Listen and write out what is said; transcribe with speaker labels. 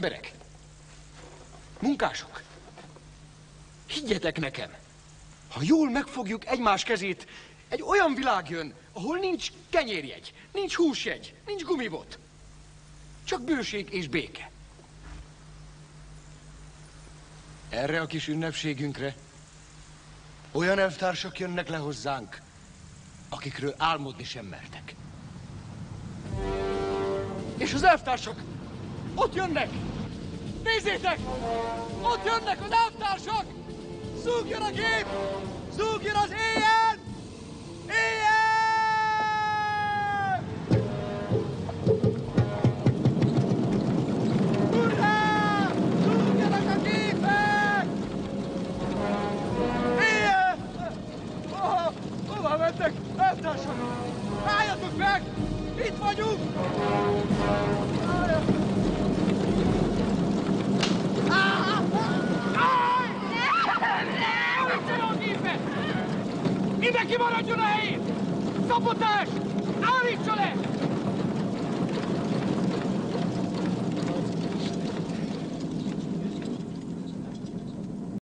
Speaker 1: Emberek, munkások, higgyetek nekem, ha jól megfogjuk egymás kezét, egy olyan világ jön, ahol nincs kenyérjegy, nincs húsjegy, nincs gumibot. Csak bőség és béke. Erre a kis ünnepségünkre olyan elvtársak jönnek le hozzánk, akikről álmodni sem mertek. És az elvtársak ott jönnek! Nézzétek! Ott jönnek az elvtársak! Zúgjon a gép! Zúgjon az éjjel! Éjjel! Mentek? Elvtársak! Álljatok meg! Itt vagyunk! Álljatok! Mindenki maradjon a helyén! Szabotás! Állítsa le!